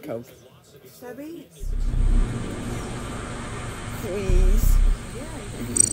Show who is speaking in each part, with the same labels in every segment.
Speaker 1: really
Speaker 2: cold.
Speaker 1: Please.
Speaker 3: Yeah.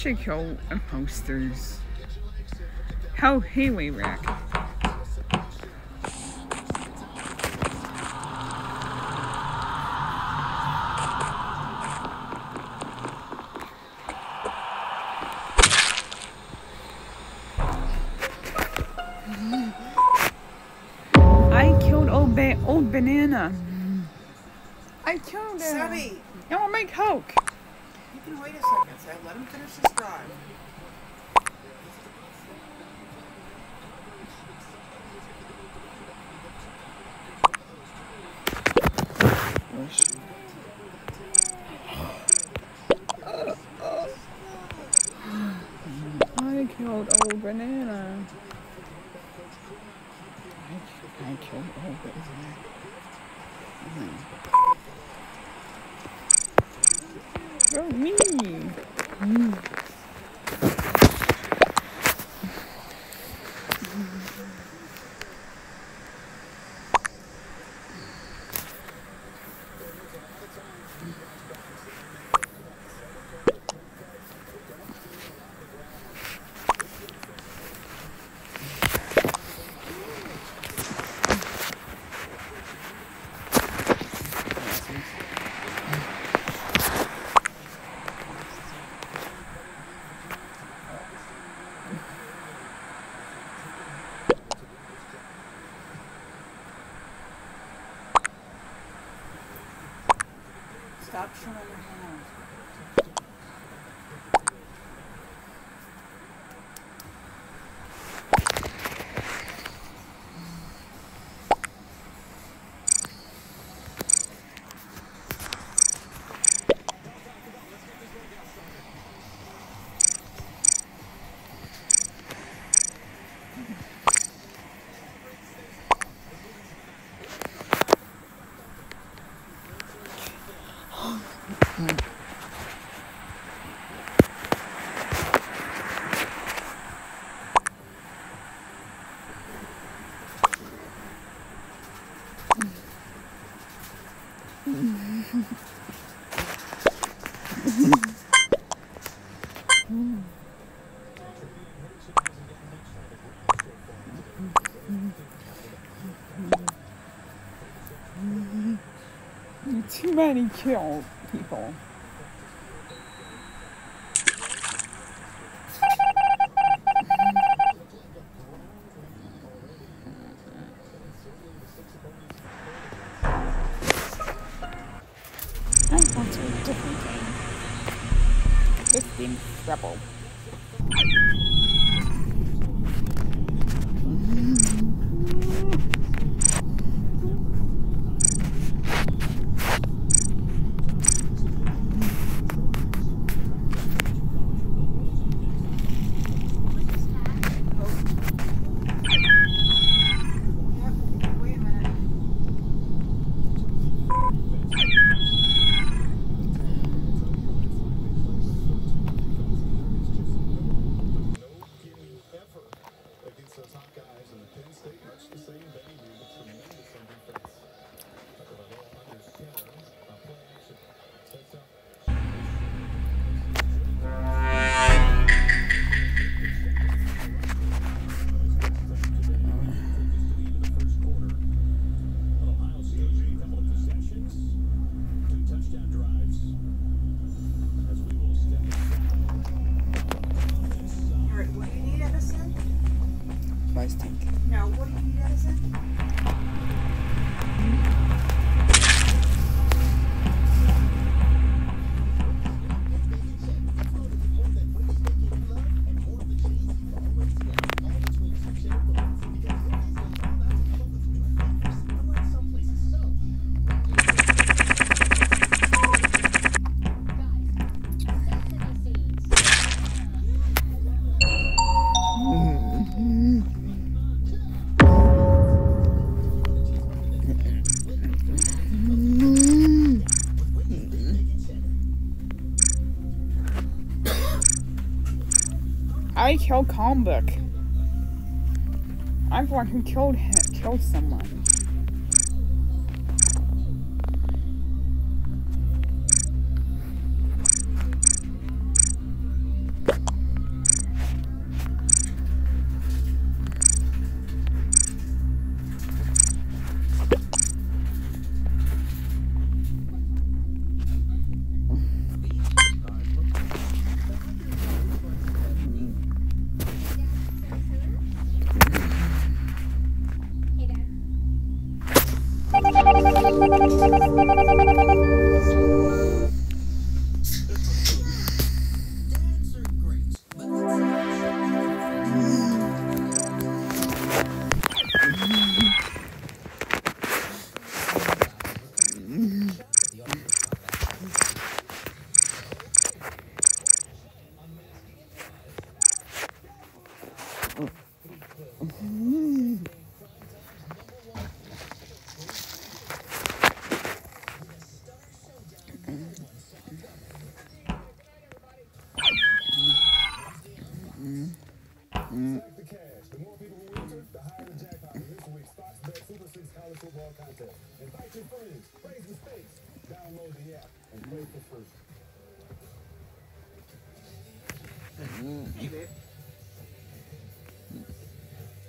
Speaker 3: Shaquille and
Speaker 1: posters. How he Rack. I killed old banana. I killed him.
Speaker 2: Sammy.
Speaker 1: I want my coke.
Speaker 2: You can wait a second, Sam. Let him finish his drive.
Speaker 1: I killed old banana. I, killed old banana. Mm. From me.
Speaker 2: Mm. Showing Too many kill people.
Speaker 1: I killed Calmbook. I'm the one who killed him, killed someone.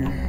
Speaker 2: Huh?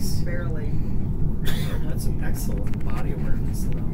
Speaker 1: Barely.
Speaker 4: That's an excellent body awareness, though.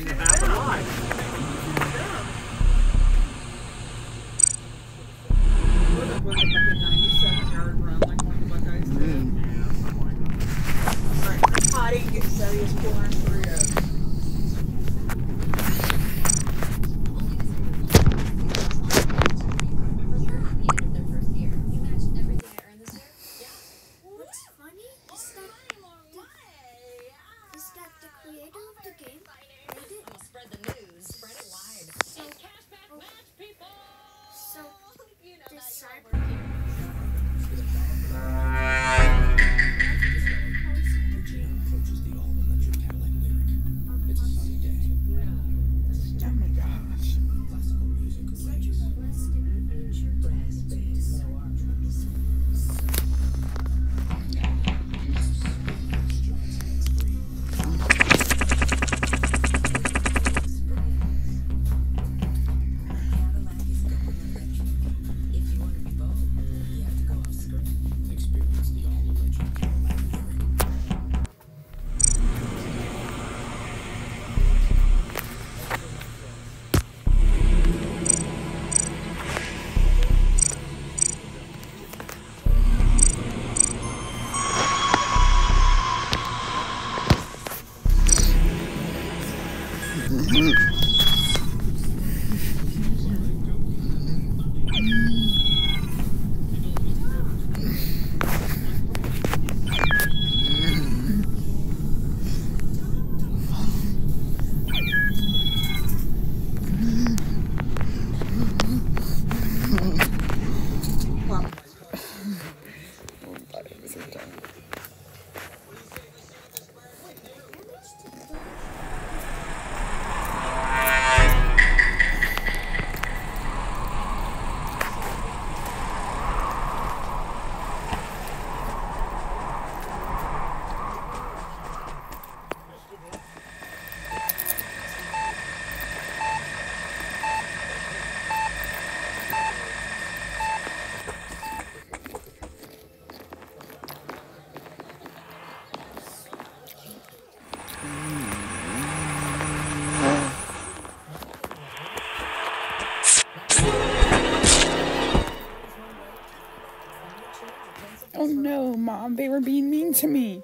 Speaker 5: something
Speaker 3: to have alive. Mm-hmm. They were being mean to me.